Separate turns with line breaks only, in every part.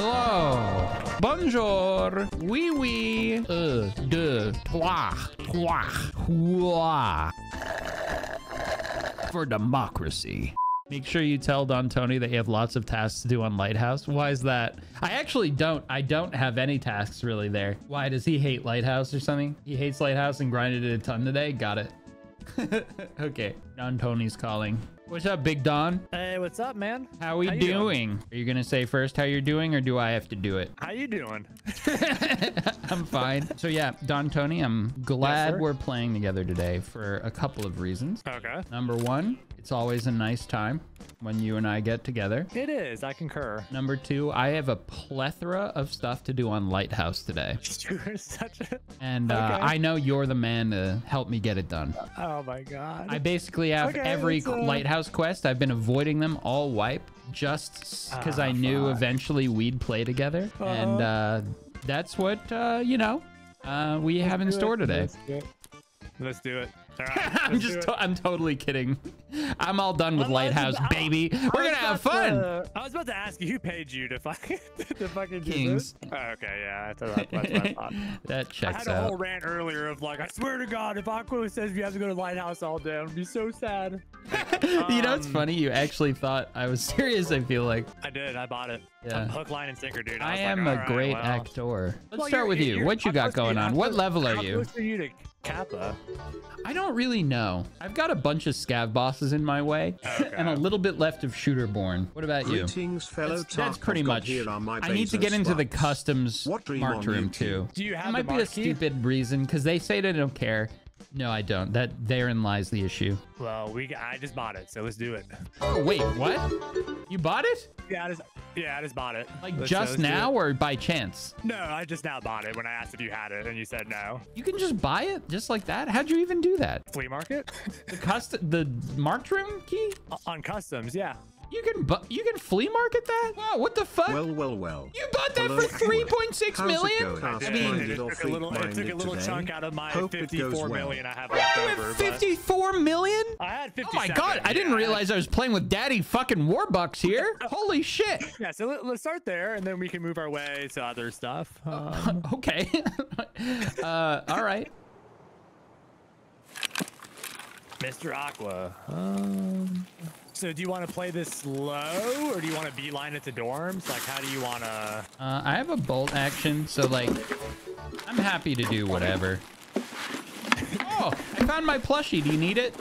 Hello. Bonjour. Oui, oui. Euh, Un, deux, trois, trois, trois. For democracy. Make sure you tell Dontoni that you have lots of tasks to do on Lighthouse. Why is that? I actually don't. I don't have any tasks really there. Why does he hate Lighthouse or something? He hates Lighthouse and grinded it a ton today. Got it. okay. Dontoni's calling. What's up, Big Don?
Hey, what's up, man?
How we
How you
doing?
doing?
Are you gonna say first how you're doing, or do I have to do it?
How you doing?
I'm fine. So yeah, Dontoni, I'm glad
sir.
we're playing together today for a couple of reasons.
Okay.
Number one, it's always a nice time when you and I get together.
It is. I concur.
Number two, I have a plethora of stuff to do on Lighthouse today.
You're such a.
And uh,
Okay.
I know you're the man to help me get it done.
Oh my god.
I basically have
Okay,
every
let's, uh,
Lighthouse quest. I've been avoiding them all wipe just because I
Ah,
knew
fuck.
eventually we'd play together. And uh, that's what, uh, you know, uh, we have in store today.
Let's do it. Let's do it. All right.
I'm just, to I'm totally kidding. I'm all done with
I was
Lighthouse,
about-
baby.
I
We're gonna have fun.
to- I was about to ask you who paid you to fucking to fucking do
Kings.
this. Oh, okay, yeah, that's, that's what I thought.
that
I
checks
had a whole rant earlier of like, I swear to God, if Aqua says we have to go to Lighthouse all day, I'd be so sad.
you know, it's
Um,
funny. You actually thought I was serious. I feel like
I did. I bought it.
Yeah.
I'm hook, line, and sinker, dude.
I
was like,
am a
all right,
great
well.
actor. Let's
Well,
start with you. What you
I'm
got
supposed to be-
going on? What level are
I'm
you?
Supposed for you to Kappa.
I don't really know. I've got a bunch of scav bosses in my way,
Okay.
and a little bit left of Shooterborn. What about you?
Greetings, fellow
That's, that's pretty much.
Here are my
I need to get
Bezos
into the customs
What dream
marked room too.
Do you have
It might be a stupid reason because they say they don't care. No, I don't. That therein lies the issue.
Well, we I just bought it, so let's do it.
Oh wait, what? You bought it?
Yeah, I just yeah, I just bought it.
Like
Let's-
just now
it.
or by chance?
No, I just now bought it when I asked if you had it, and you said no.
You can just buy it just like that? How'd you even do that?
Flea market
The custom, the marked room key?
on customs, yeah.
You can bu- you can flea market that? Wow, what the fuck?
Well, well, well.
you bought that
Hello,
for 3.6
How's it?
I
mean-
it took a little, it took a little
today?
chunk out of my
Hope it goes
54
well.
I have left
have
over. but
54 million?
I had
Oh my god, I didn't
yeah.
realize I was playing with daddy fucking Warbucks here. Holy shit.
Yeah, so let, let's start there, and then we can move our way to other stuff. Um,
Okay. uh, all right.
Mr. Aqua. Um, so do you want to play this slow, or do you want to beeline it to dorms? Like, how do you want to?
Uh, I have a bolt action, so like, I'm happy to do whatever. Oh, I found my plushie. Do you need it?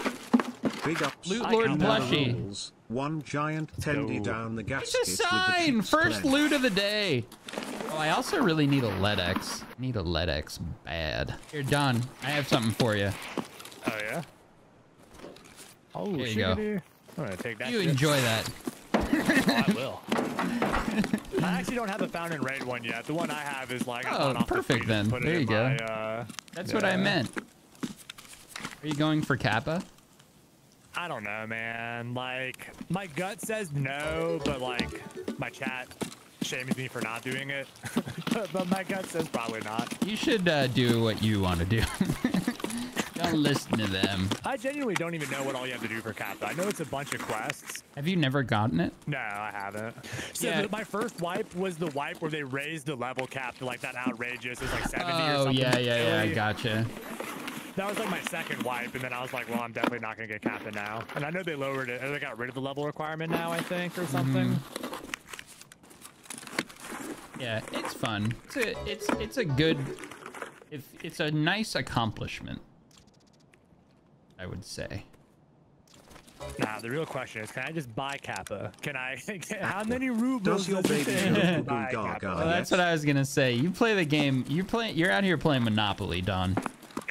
Big ups.
Loot Lord
got
plushie.
One giant tendy
go.
down the
It's a sign. First
bled.
loot of the day. Oh, I also really need a LEDX. Need a LEDX bad. Here, Don. I have something for you.
Oh yeah. Oh,
There you go.
I'm gonna take that.
You
shit.
enjoy that.
Oh, I will. I actually don't have a fountain red one yet. The one I have is like
Oh,
off the
perfect then. There you go.
my, uh,
That's what I meant. Are you going for Kappa?
I don't know, man. Like my gut says no, but like my chat shames me for not doing it. but my gut says probably not.
You should uh, do what you want to do. Don't listen to them.
I genuinely don't even know what all you have to do for Kappa. I know it's a bunch of quests.
Have you never gotten it?
No, I haven't. So
Yeah.
my first wipe was the wipe where they raised the level cap to like that outrageous. It was like 70 or something.
Oh, yeah, yeah, yeah. I gotcha.
That was like my second wipe, and then I was like, well, I'm definitely not gonna get Kappa now. And I know they lowered it, they got rid of the level requirement now, I think, or something.
Mm-hmm. Yeah, it's fun. It's a, it's, it's a good, it's, it's a nice accomplishment. I would say.
Nah, the real question is, can I just buy Kappa? Can I? how many rubles
Does your
does
baby
take
goo
buy
gaga?
Kappa?
Well, that's what I was gonna say. You play the game. You play. You're out here playing Monopoly, Don.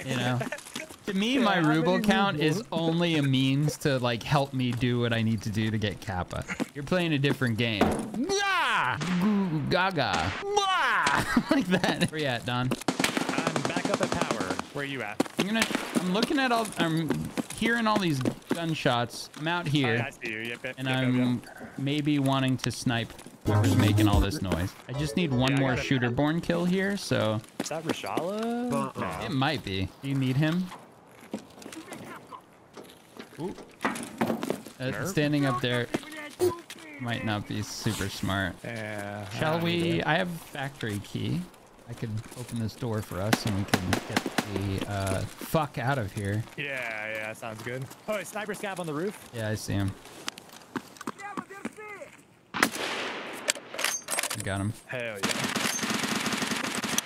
You know. to me, my
Yeah, how
ruble
many
count is only a means to like help me do what I need to do to get Kappa. You're playing a different game. Gah! Goo Gaga. Blah! like that. Where you at, Don?
I'm back up at power. Where are you at?
I'm gonna. I'm looking at all. I'm hearing all these gunshots. I'm out
Oh,
here,
yeah, I see you. Yep, yep,
and
yep, yep,
I'm
yep.
maybe wanting to snipe whoever's making all this noise. I just need one
Yeah,
more
got
shooter born kill here, so
Is that Reshala?
Bah,
No.
it might be. Do you need him? Ooh. Uh, standing up there. Might not be super smart.
Yeah.
Shall
don't
we? I have factory key. I could open this door for us and we can get the uh, fuck out of here.
Yeah, yeah, sounds good. Oh, wait, sniper scav on the roof.
Yeah, I see him. I got him.
Hell yeah.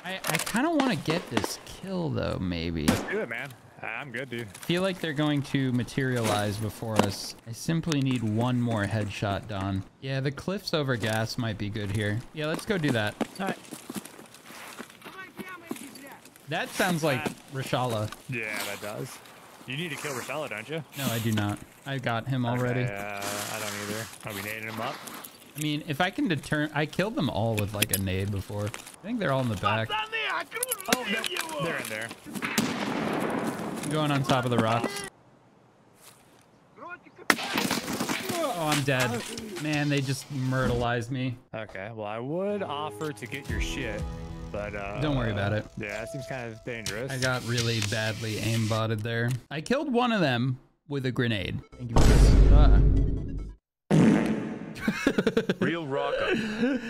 I, I kind of want to get this kill though, maybe.
Let's do it, man. I'm good, dude.
feel like they're going to materialize before us. I simply need one more headshot, Don. Yeah, the cliffs over gas might be good here. Yeah, let's go do that.
All right.
That sounds like Reshala.
Yeah, that does. You need to kill Rosella, don't you?
No, I do not. I got him already.
Okay, uh, I don't either. Are we nading him up?
I mean, if I can deter... I killed them all with like a nade before. I think they're all in the back.
Oh, no. They're in there.
I'm going on top of the rocks. Oh, I'm dead. Man, they just myrtleized me.
Okay, well, I would offer to get your shit, but uh,
Don't worry about it.
Yeah, it seems kind of dangerous.
I got really badly aimbotted there. I killed one of them with a grenade. Thank you for this. Ah.
Real rocker.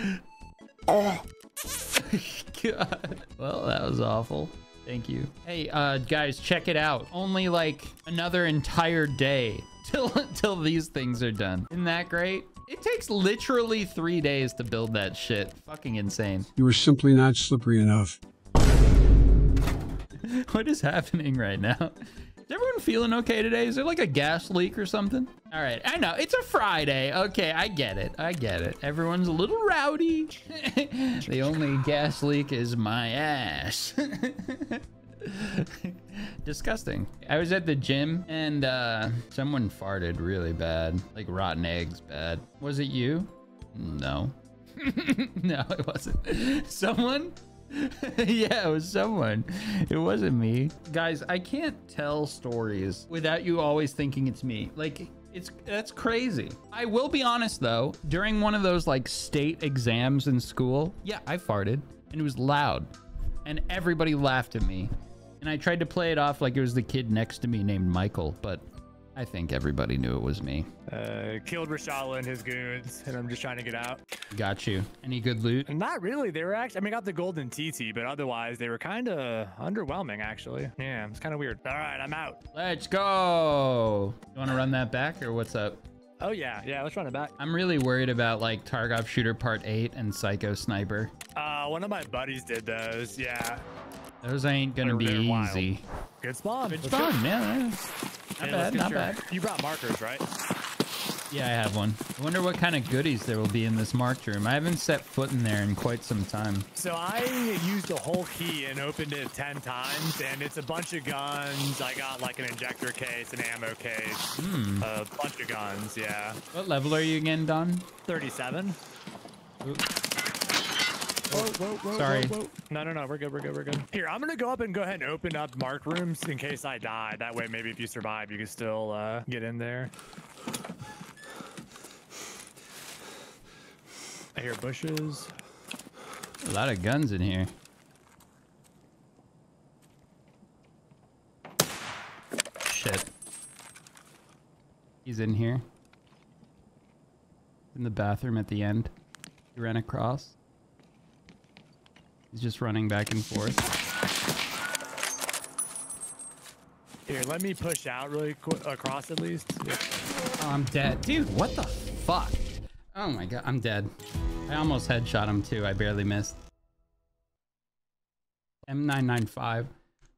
Oh.
God. Well, that was awful. Thank you. Hey, uh, guys, check it out. Only like another entire day till till these things are done. Isn't that great? It takes literally three days to build that shit. Fucking insane.
You were simply not slippery enough.
what is happening right now? Is everyone feeling okay today? Is there like a gas leak or something? All right, I know it's a Friday. Okay, I get it. I get it. Everyone's a little rowdy. the only gas leak is my ass. Disgusting. I was at the gym and uh, someone farted really bad, like rotten eggs bad. Was it you? No. no, it wasn't. Someone? yeah, it was someone. It wasn't me. Guys, I can't tell stories without you always thinking it's me. Like, it's that's crazy. I will be honest though, during one of those like state exams in school, yeah, I farted and it was loud. And everybody laughed at me. And I tried to play it off like it was the kid next to me named Michael, but I think everybody knew it was me.
Uh, killed Reshala and his goons, and I'm just trying to get out.
Got you. Any good loot?
Not really. They were actually, I mean, I got the golden TT, but otherwise they were kind of underwhelming, actually. Yeah, it's kind of weird. All right, I'm out.
Let's go. You want to run that back or what's up?
Oh, yeah, yeah, let's run it back.
I'm really worried about like Tarkov Shooter Part 8 and Psycho Sniper.
Uh, one of my buddies did those. Yeah,
Those ain't gonna be easy.
good spawn.
Good
Let's go.
fun, yeah. yeah. Not
Yeah,
bad, not
your-
bad.
You brought markers, right?
Yeah, I have one. I wonder what kind of goodies there will be in this marked room. I haven't set foot in there in quite some time.
So I used the whole key and opened it 10 times, and it's a bunch of guns. I got like an injector case, an ammo case,
Hmm.
a bunch of guns, yeah.
What level are you again, Don?
37.
Sorry.
No, no, no, we're good, we're good, we're good. Here, I'm gonna go up and go ahead and open up marked rooms in case I die. That way, maybe if you survive, you can still uh, get in there. I hear bushes.
A lot of guns in here. Shit. He's in here. In the bathroom at the end. He ran across. He's just running back and forth.
Here, let me push out really quick across at least. Yeah.
Oh, I'm dead. Dude, what the fuck? Oh my god, I'm dead. I almost headshot him too. I barely missed. M995.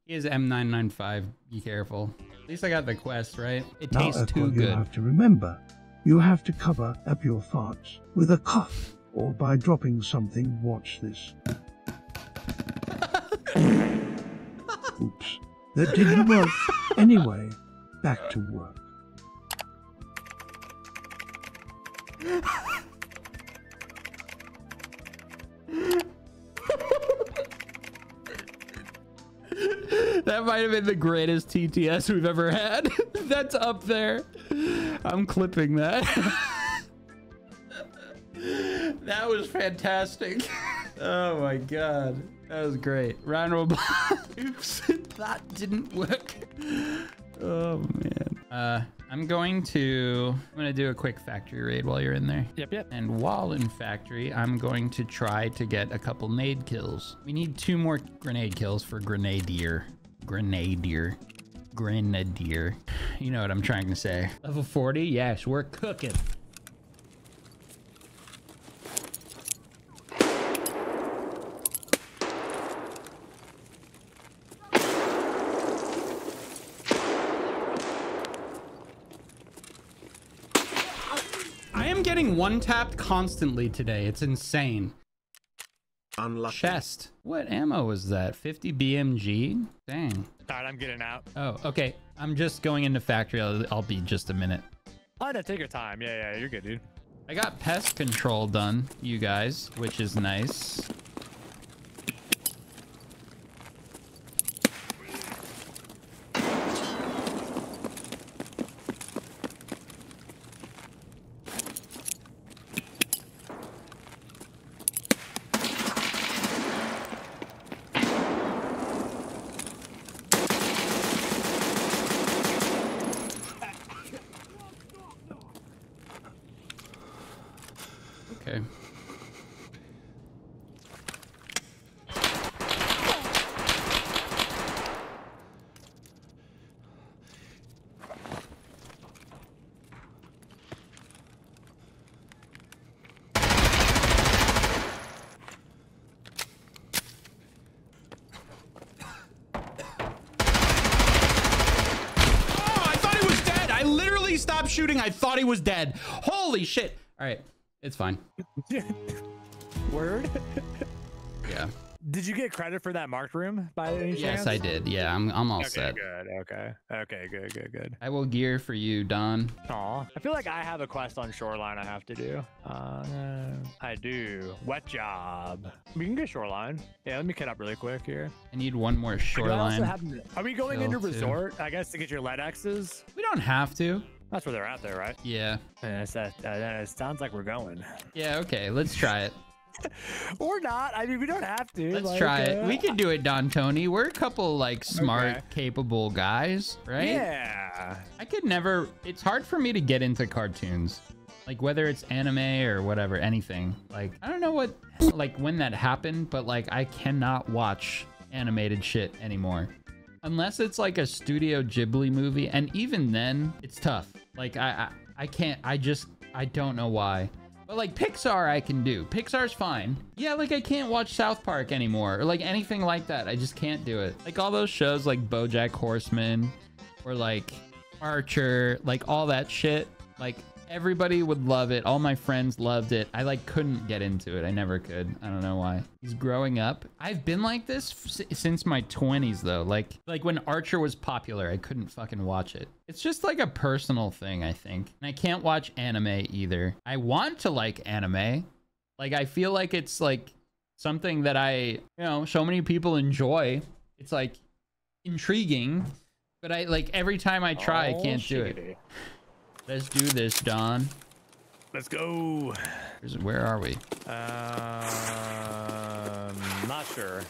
He is M995. Be careful. At least I got the quest, right? It
Now,
tastes too
Ecco, you
good.
have to remember, you have to cover up your farts with a cough or by dropping something. Watch this. Oops, that didn't work. Anyway, back to work.
That might have been the greatest TTS we've ever had. That's up there. I'm clipping that. that was fantastic. Oh my god. That was great. Round of applause. Oops, that didn't work. Oh man. Uh, I'm going to I'm gonna do a quick factory raid while you're in there.
Yep, yep.
And while in factory, I'm going to try to get a couple nade kills. We need two more grenade kills for grenadier. Grenadier. Grenadier. You know what I'm trying to say. Level 40? Yes, we're cooking. I am getting one tapped constantly today. It's insane.
Unlucky.
Chest. What ammo was that? 50 BMG? Dang.
All right, I'm getting out.
Oh, okay. I'm just going into factory. I'll, I'll be just a minute.
Oh, no, take your time. Yeah, yeah, you're good, dude.
I got pest control done, you guys, which is nice. Okay. Oh, I thought he was dead. I literally stopped shooting. I thought he was dead. Holy shit. All right. It's fine.
Word.
Yeah.
Did you get credit for that marked room by any chance?
Yes, I did. Yeah, I'm, I'm all
Okay,
set.
good. Okay. Okay, good, good, good.
I will gear for you, Don.
Aw. I feel like I have a quest on Shoreline I have to do. Uh, I do. Wet job. We can get Shoreline. Yeah, let me cut up really quick here.
I need one more
Do I also
shoreline.
have- are we going into
too.
resort? I guess to get your LEDX's.
We don't have to.
That's where they're at there, right?
Yeah.
Yeah, it's uh, it sounds like we're going.
Yeah, okay. Let's try it.
Or not. I mean, we don't have to.
Let's
like,
try it.
uh,
We can do it, Dontoni. We're a couple like smart,
Okay.
capable guys, right?
Yeah.
I could never it's hard for me to get into cartoons. Like whether it's anime or whatever, anything. Like I don't know what like when that happened, but like I cannot watch animated shit anymore. Unless it's like a Studio Ghibli movie, and even then, it's tough. Like I, I, I can't. I just, I don't know why. But like Pixar, I can do. Pixar's fine. Yeah, like I can't watch South Park anymore, or like anything like that. I just can't do it. Like all those shows, like BoJack Horseman, or like Archer, like all that shit. Like everybody would love it. All my friends loved it. I like couldn't get into it. I never could. I don't know why. He's growing up. I've been like this since my 20s though. Like like when Archer was popular, I couldn't fucking watch it. It's just like a personal thing, I think. And I can't watch anime either. I want to like anime. Like I feel like it's like something that I, you know, so many people enjoy. It's like intriguing, but I like every time I try, I
Oh,
can't do it.
Oh,
Let's do this, Don.
Let's go.
Where are we?
Um, not sure.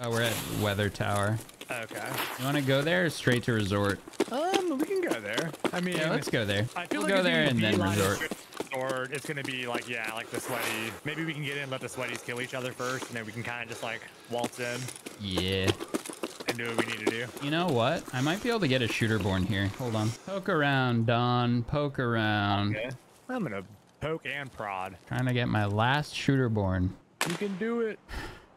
Oh, we're at Weather Tower.
Okay.
You want to go there or straight to resort?
Um, we can go there. I mean,
Yeah, let's go there.
I feel
We'll
like
go there and then resort.
Resort, it's gonna be like yeah, like the sweaty. Maybe we can get in, let the sweaties kill each other first, and then we can kind of just like waltz in
Yeah.
Do what we need to do.
You know what? I might be able to get a shooter born here. Hold on. Poke around, Don. Poke around.
Okay. I'm gonna poke and prod.
Trying to get my last shooter born.
You can do it.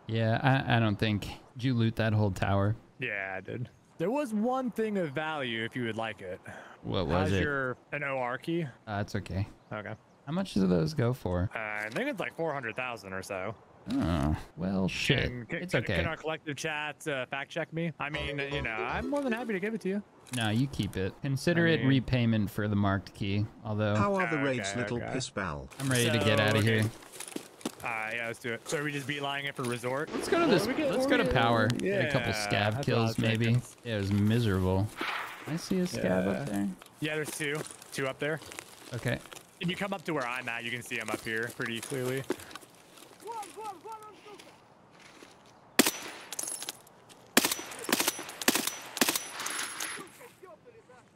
Yeah, I, I don't think. Did you loot that whole tower?
Yeah, I did. There was one thing of value if you would like it.
What was
How's
it?
your an OR key?
Uh, That's okay.
Okay.
How much do those go for?
Uh, I think it's like 400,000 or so.
Oh, well, shit.
Can, can,
It's okay.
Can our collective chat uh, fact check me? I mean, you know, I'm more than happy to give it to you.
No, you keep it. Consider
I
it repayment for the marked key. Although
How are the
Okay,
raids, little
okay.
piss ball?
I'm ready to get out of
okay.
here.
Uh, yeah, let's do it. So are we just beelining it for resort?
Let's go to this.
we get-
let's go to
we-
power. Get a couple
Yeah,
scav
that's what I was
kills, maybe. Yeah, it was miserable. I see a scav
Yeah.
up there.
Yeah, there's two. Two up there.
Okay.
If you come up to where I'm at, you can see them up here pretty clearly.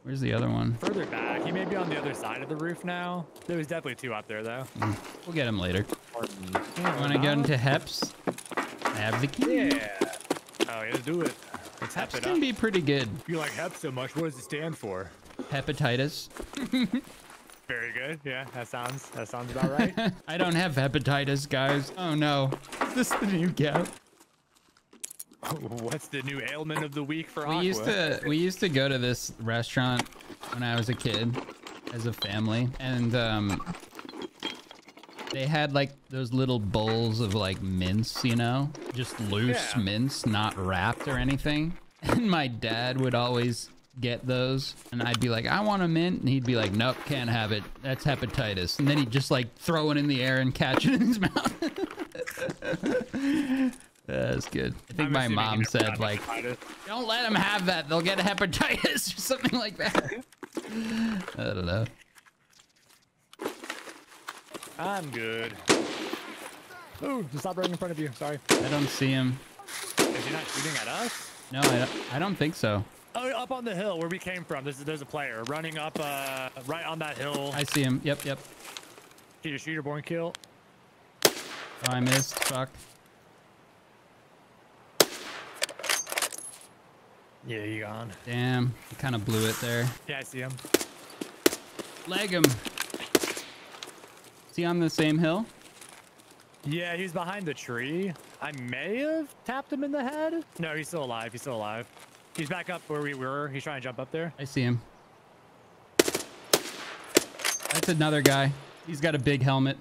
Where's the other one?
Further back. He may be on the other side of the roof now. There was definitely two up there though.
We'll get him later.
Yeah,
Want to go into Heps? I have the key.
Yeah. Oh, yeah, do it. Let's hep
Heps
it
can
up.
be pretty good.
You like hep so much. What does it stand for?
Hepatitis.
Very good. Yeah, that sounds that sounds about right.
I don't have hepatitis, guys. Oh no. Is this the new gap?
What's the new ailment of the week for
We
Aqua?
used to we used to go to this restaurant when I was a kid as a family and um they had like those little bowls of like mince, you know, just loose
Yeah.
mince, not wrapped or anything. And my dad would always get those and I'd be like, I want a mint and he'd be like, Nope, can't have it. That's hepatitis. And then he'd just like throw it in the air and catch it in his mouth. That's good. I think
I'm
my mom said like
hepatitis.
don't let them have that. They'll get hepatitis or something like that. I don't know.
I'm good. Ooh, just stop right in front of you. Sorry.
I don't see him.
Is he not shooting at us?
No, I don't, I don't think so.
Oh, up on the hill where we came from. There's, there's a player running up uh, right on that hill.
I see him. Yep, yep.
He just shoot or born kill.
Oh, I missed. Fuck.
Yeah, you gone.
Damn. I kind of blew it there.
Yeah, I see him.
Leg him. Is he on the same hill?
Yeah, he's behind the tree. I may have tapped him in the head. No, he's still alive. He's still alive. He's back up where we were. He's trying to jump up there.
I see him. That's another guy. He's got a big helmet.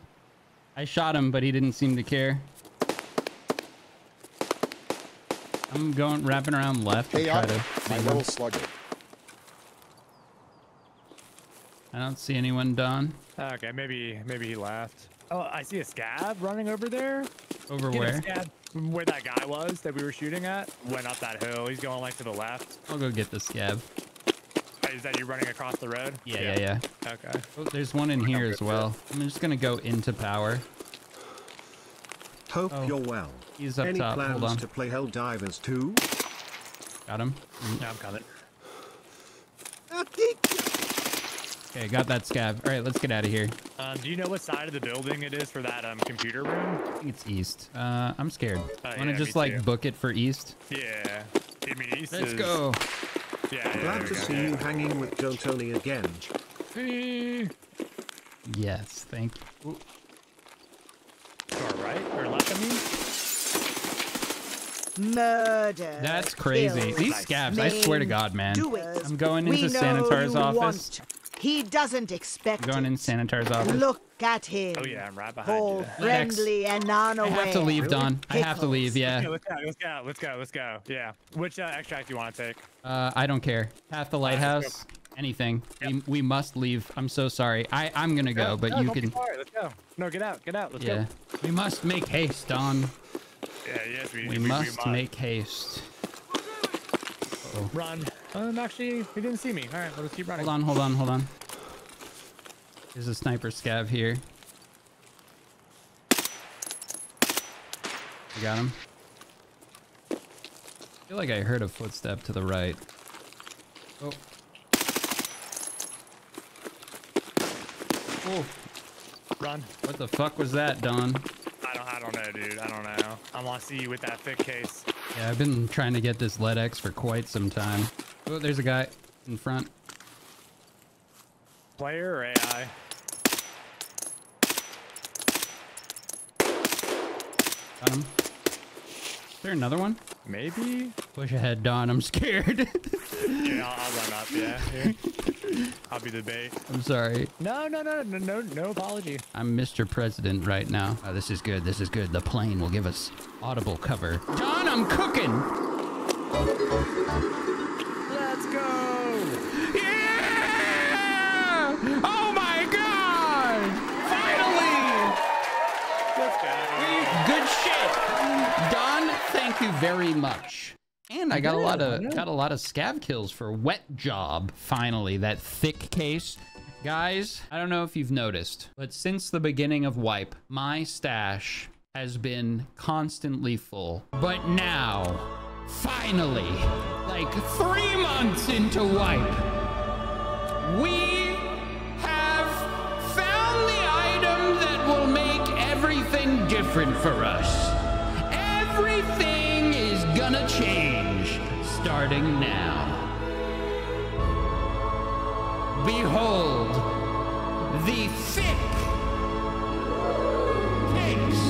I shot him, but he didn't seem to care. I'm going wrapping around left to
Hey,
try to
my
see him.
little slugger.
I don't see anyone, done.
Ah, okay, maybe maybe he left. Oh, I see a scav running over there.
Over
Get a
where?
scav where that guy was that we were shooting at. Went up that hill. He's going like to the left.
I'll go get the scav.
Is that you running across the road?
Yeah, yeah, yeah.
Okay.
Oh, there's one in here as well. I'm just gonna go into power.
Hope
Oh.
you're well.
He's up
Any
top.
plans
Hold on.
to play Helldivers 2?
Got him.
Yeah, I'm coming.
Okay, got that scav. All right, let's get out of here.
Um, do you know what side of the building it is for that um computer room?
I think it's east. Uh, I'm scared.
Oh,
Want to
yeah,
just like
too.
book it for east?
Yeah. I mean, east
Let's
is-
go.
Yeah, yeah.
Glad to
we go.
see you hanging with Joe Tony again.
Hey.
Yes, thank you. Ooh,
To our right or left? I mean.
Murder.
That's crazy.
kills,
These scavs, I swear to God, man. I'm going
We
into
know
Sanitar's
you
office.
want- He doesn't expect
I'm going in
it.
Sanitar's office.
Look at him.
Oh yeah, I'm right behind
All
you.
friendly and
I
unaware.
have to leave, Don. I have to leave.
Yeah,
Yeah.
let's go, let's go, let's go, let's go. Yeah. Which uh, extract do you want to take?
Uh, I don't care. Half the lighthouse. Anything. We, we must leave. I'm so sorry. I I'm gonna go, but
No,
you can.
sorry, Let's go. No, get out, get out. Let's
Yeah.
go.
We must make haste, Don.
Yeah, yes, we,
We must make haste.
Run. Um, actually, he didn't see me. All right, let's keep running.
Hold on, hold on, hold on. There's a sniper scav here. I got him. I feel like I heard a footstep to the right. Oh. Oh,
Run.
what the fuck was that, Don?
I don't, know, dude. I don't know. I want to see you with that thick case.
Yeah, I've been trying to get this LEDX for quite some time. Oh, there's a guy in front.
Player or AI?
Got him. Is there another one?
Maybe.
Push ahead, Don. I'm scared.
Yeah, I'll, I'll run up. Yeah. Here. I'll be the bait.
I'm sorry.
No, no, no, no, no, no apology.
I'm Mr. President right now. Oh, this is good. This is good. The plane will give us audible cover. Don, I'm cooking.
Let's go.
Yeah! Oh my God! Finally!
Let's go.
Good shit. Don, thank you very much. And I got a lot of got a lot of scav kills for wet job. Finally, that thick case. Guys, I don't know if you've noticed, but since the beginning of wipe, my stash has been constantly full. But now, finally, like 3 months into wipe, We have found the item that will make everything different for us. Everything gonna change starting now. Behold, the thick cakes.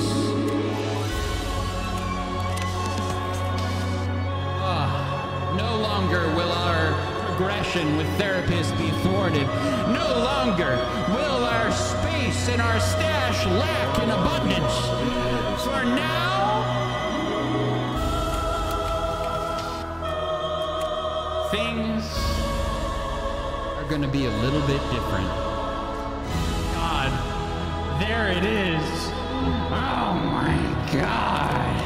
Ah, no longer will our progression with therapists be thwarted. No longer will our space and our stash lack in abundance. For now, things are going to be a little bit different. God, there it is. Oh my God.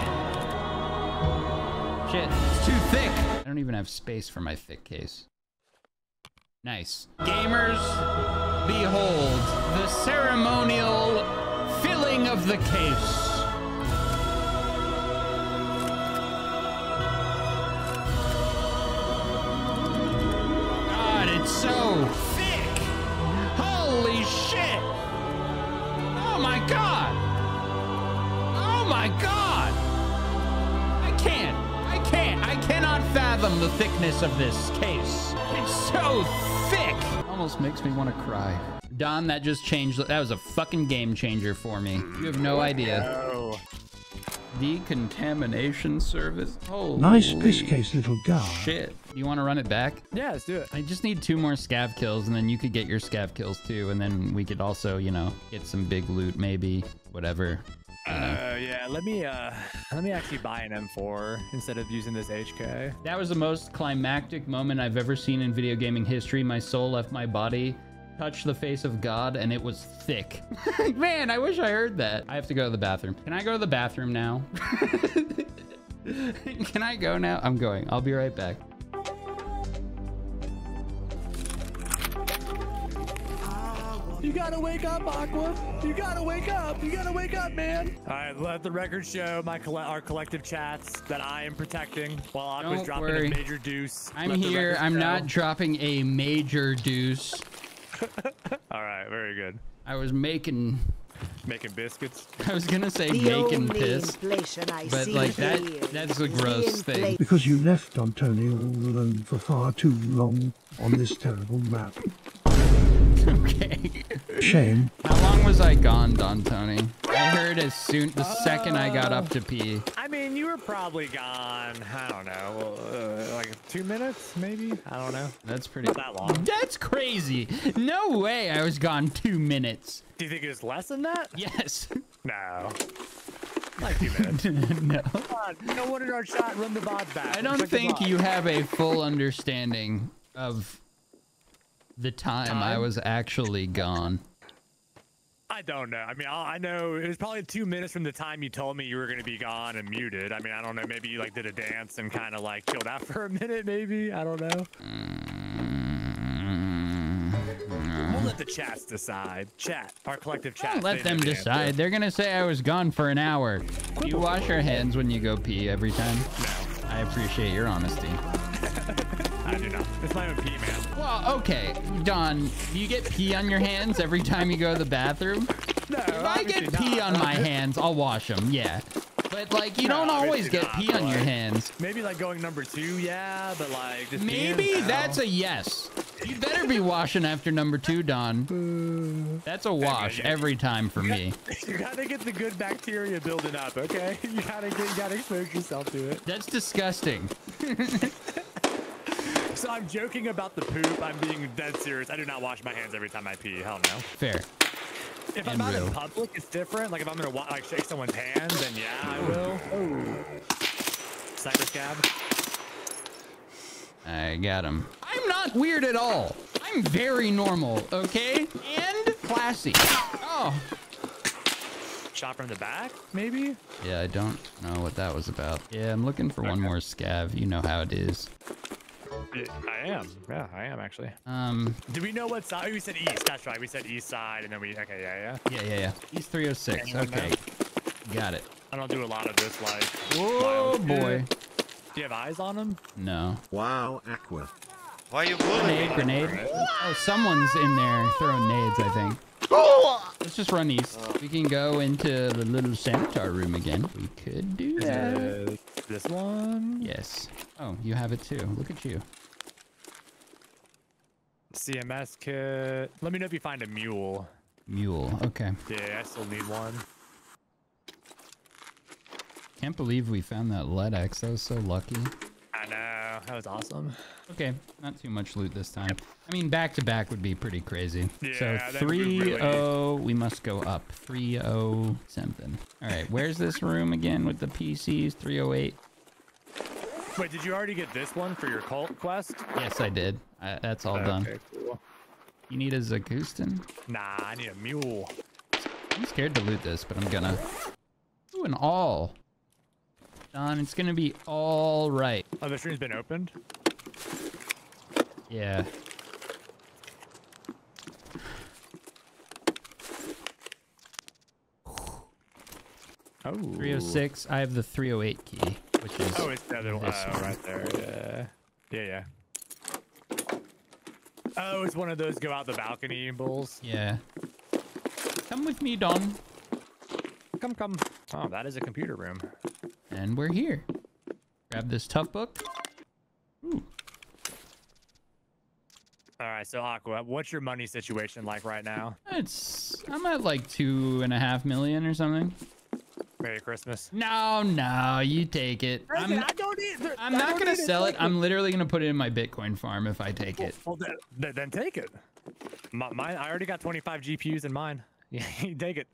Shit, it's too thick. I don't even have space for my thick case. Nice. Gamers, behold the ceremonial filling of the case. Cannot fathom the thickness of this case. It's so thick. Almost makes me want to cry. Don, that just changed. That was a fucking game changer for me. You have no idea.
Oh.
Decontamination service. Oh,
Nice fish case, little guy.
Shit. You want to run it back?
Yeah, let's do it.
I just need two more scav kills, and then you could get your scav kills too, and then we could also, you know, get some big loot, maybe, whatever. You know.
Uh, yeah, let me uh, let me actually buy an M4 instead of using this HK.
That was the most climactic moment I've ever seen in video gaming history. My soul left my body, touched the face of God, and it was thick. Man, I wish I heard that. I have to go to the bathroom. Can I go to the bathroom now? Can I go now? I'm going. I'll be right back.
Gotta wake up, Aqua. You gotta wake up. You gotta wake up, man. All right, let the record show my colle- our collective chats that I am protecting while Aqua's
Don't
dropping
worry.
a major deuce.
I'm
Let
here. I'm
show.
not dropping a major deuce.
All right, very good.
I was making.
Making biscuits.
I was gonna say
The
making
only
piss. but, like, that—that's a gross thing.
Because you left Antonio all alone for far too long on this terrible map.
Okay.
Shame.
How long was I gone, Dontoni? I heard as soon the second I got up to pee.
I mean, you were probably gone. I don't know, uh, like two minutes, maybe. I don't know.
That's pretty.
Not that long.
That's crazy. No way I was gone two minutes.
Do you think it was less than that?
Yes.
No. Like two minutes.
no.
Come on, no wonder our shot run the VOD back.
I don't think you have a full understanding of the time, I was actually gone.
I don't know. I mean, I I know it was probably two minutes from the time you told me you were going to be gone and muted. I mean, I don't know. Maybe you like did a dance and kind of like chilled out for a minute. Maybe I don't know. We'll let the chats decide. Chat, our collective chat.
Let them decide. They're gonna say I was gone for an hour. Do you wash your hands when you go pee every time?
No,
I appreciate your honesty.
Do not. It's my own pee, man.
Well, okay, Don, do you get pee on your hands every time you go to the bathroom?
No,
If I get pee on my hands, I'll wash them, yeah. But like, you
No,
don't always get
not,
pee on your hands.
Maybe like going number two, yeah, but like just
Maybe that's a yes. You better be washing after number two, Don. That's a wash
yeah.
every time for me.
You gotta get the good bacteria building up, okay? You gotta get, you gotta expose yourself to it.
That's disgusting.
So I'm joking about the poop. I'm being dead serious. I do not wash my hands every time I pee. Hell no.
Fair.
If I'm
And
out in public, it's different. Like if I'm gonna wa- like shake someone's hand, then yeah, I will. Oh. Cyber scav.
I got him. I'm not weird at all. I'm very normal, okay? And classy. Oh.
Shot from the back, maybe?
Yeah, I don't know what that was about. Yeah, I'm looking for one more scav. You know how it is.
Yeah, I am. Yeah, I am actually.
Um,
Do we know what side? Oh, we said east. That's right. We said east side, and then we. Okay, yeah, yeah.
yeah, yeah, yeah. He's 306.
Anyone
Okay.
know?
Got it.
I don't do a lot of this, like.
Whoa,
wild
boy.
Do you have eyes on him?
No.
Wow, Aqua.
Why are you bullying
Grenade, grenade. Oh, someone's in there throwing nades, I think. Let's just run east. We can go into the little sanitar room again. We could do that.
Uh, this one?
Yes. Oh, you have it too. Look at you.
CMS kit. Let me know if you find a mule.
Mule. Okay.
Yeah, I still need one.
Can't believe we found that LEDX. That was so lucky.
I. That was awesome.
Okay, not too much loot this time. I mean, back to back would be pretty crazy.
Yeah,
so
that would be
3
really-
0, we must go up. 3 0 something. All right, where's this room again with the PCs? 308.
Wait, did you already get this one for your cult quest?
Yes, I did. I, that's all done.
Okay, cool.
You need a Zagustin?
Nah, I need a mule.
I'm scared to loot this, but I'm gonna. Ooh, an all. Don, it's gonna be all right.
Oh, the stream's been opened?
Yeah.
Oh.
306. I have the 308 key, which is.
Oh, it's the other one.
this
Oh,
one.
right there. Yeah. Yeah, yeah. Oh, it's one of those go out the balcony bulls.
Yeah. Come with me, Don.
Come, come. Oh, that is a computer room.
And we're here. Grab this tough book. Ooh.
All right, so Aqua, what's your money situation like right now?
It's. I'm at like two and a half million or something.
Merry Christmas.
No, no, you take it. I'm,
don't need.
I'm not gonna sell it. I'm literally gonna put it in my Bitcoin farm if I take it.
Well, then, then, then take it. My, mine, I already got 25 GPUs in mine. Yeah, take it.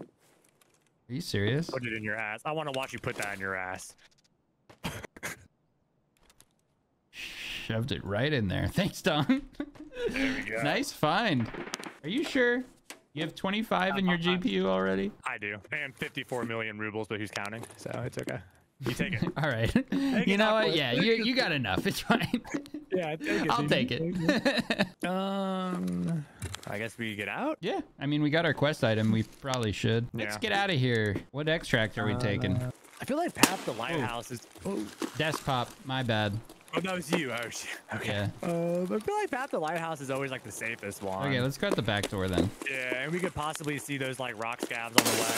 Are you serious?
Put it in your ass. I want to watch you put that in your ass.
Shoved it right in there. Thanks, Don.
There we go.
nice find. Are you sure? You have 25 in your GPU already?
I do. I And 54 million rubles, but who's counting? So it's okay. You take it.
All right. you know what? Yeah, you, you got enough. It's fine.
yeah, take it.
I'll take it.
Um, I guess we get out.
yeah, I mean, we got our quest item. We probably should. Let's
Yeah.
get out of here. What extract are we taking?
I feel like half the lighthouse is. Oh,
Deskpop. My bad.
oh, that was you. Oh shit. Okay.
Yeah.
Uh, I feel like half the lighthouse is always like the safest one.
Okay, let's go out the back door then.
Yeah, and we could possibly see those like rock scavs on the way.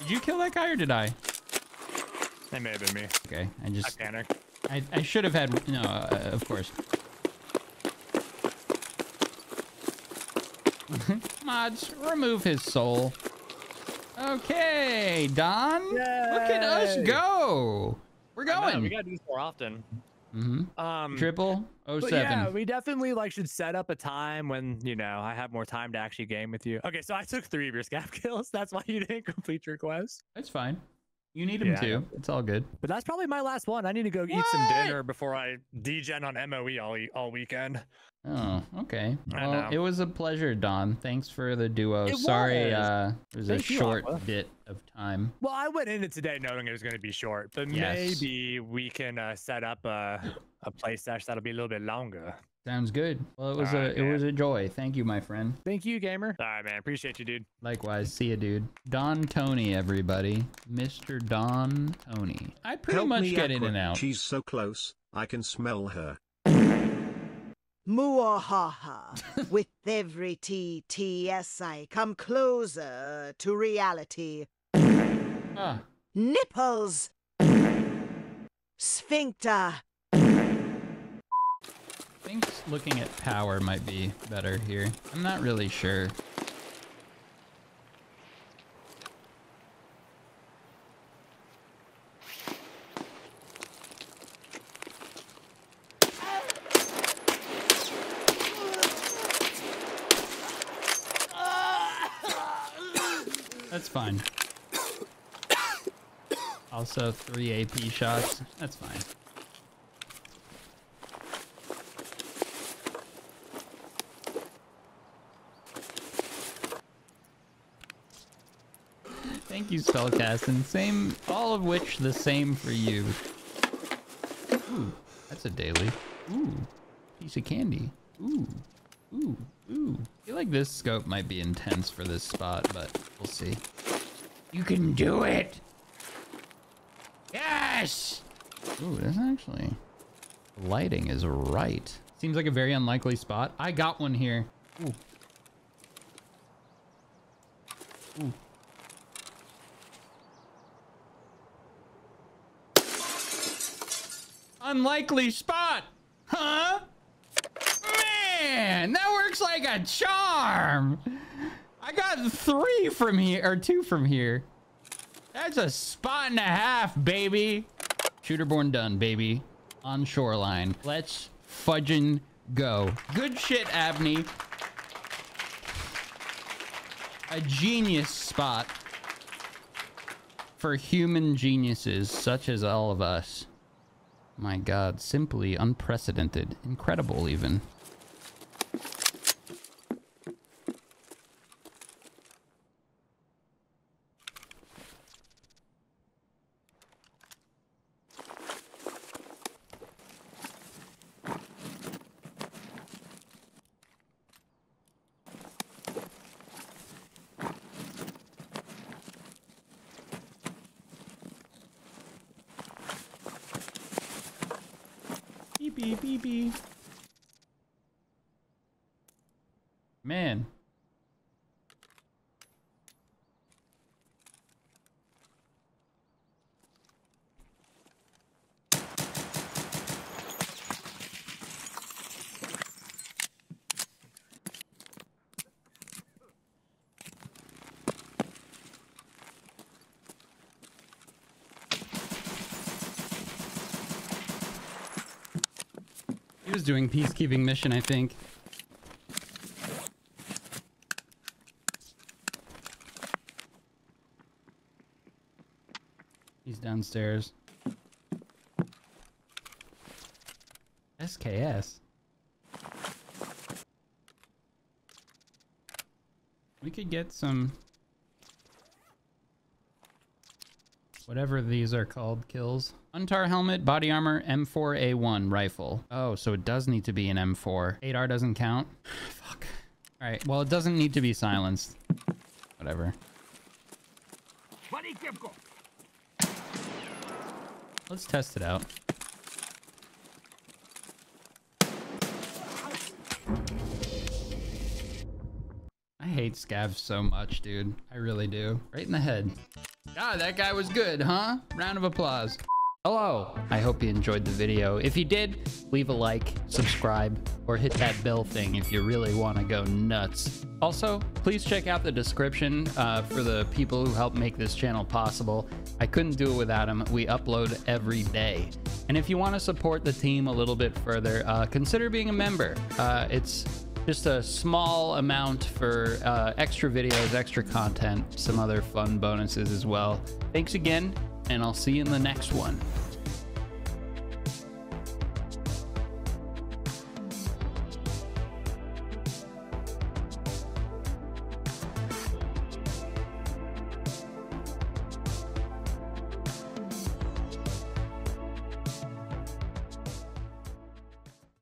Did you kill that guy or did I?
That may have been me.
Okay, I
I
just
panicked.
I, I should have had no, uh, of course. Mods, remove his soul. Okay, Don. Look at us go. We're going.
we gotta do this more often.
mm-hmm.
Um,
Triple 07.
yeah, we definitely like should set up a time when you know I have more time to actually game with you. Okay, so I took three of your scav kills. That's why you didn't complete your quest.
That's fine. You need him
Yeah, I
too. It's all good.
But that's probably my last one. I need to go eat some dinner before I degen on MOE all e- all weekend.
Oh, okay. Well, it was a pleasure, Don. Thanks for the duo.
It
Sorry,
was.
uh, it was a
Thank you,
short
Aqua.
bit of time.
Well, I went into today knowing it was going to be short, but
Yes.
maybe we can uh, set up a a play session that'll be a little bit longer.
Sounds good. Well, it was
Alright,
a it
man.
was a joy. Thank you, my friend.
Thank you, gamer. All right, man. Appreciate you, dude.
Likewise. See ya, dude. Dontoni, everybody. Mr. Don Tony. I pretty
Help
much
me,
get in and out.
She's so close, I can smell her.
Muahaha. With every TTS, I come closer to reality.
Ah,
Nipples! Sphincter!
I think looking at power might be better here. I'm not really sure. That's fine. Also, three AP shots. That's fine. Thank you, Spellcasting. Same, all of which the same for you. Ooh, that's a daily. Ooh, piece of candy. Ooh, ooh, ooh. I feel like this scope might be intense for this spot, but we'll see. You can do it! Yes! Ooh, that's actually Lighting is right. Seems like a very unlikely spot. I got one here. Ooh. Ooh. Unlikely spot, huh? Man, that works like a charm. I got three from here, or two from here. That's a spot and a half, baby. Shooterborn done, baby. On shoreline. Let's fudging go. Good shit, Abney. A genius spot for human geniuses such as all of us. My god, simply unprecedented. Incredible, even. Was doing peacekeeping mission, I think. He's downstairs. SKS. We could get some... Whatever these are called, kills. Untar helmet, body armor, M4A1 rifle. Oh, so it does need to be an M4. ADAR doesn't count? Fuck. Alright, well, it doesn't need to be silenced. Whatever. Let's test it out. I hate scavs so much, dude. I really do. Right in the head. God, that guy was good, huh? Round of applause. Hello. I hope you enjoyed the video. If you did, leave a like, subscribe, or hit that bell thing if you really want to go nuts. Also, please check out the description uh, for the people who help make this channel possible. I couldn't do it without them. We upload every day. And if you want to support the team a little bit further, uh, consider being a member. Uh, it's just a small amount for uh, extra videos, extra content, some other fun bonuses as well. Thanks again, and I'll see you in the next one.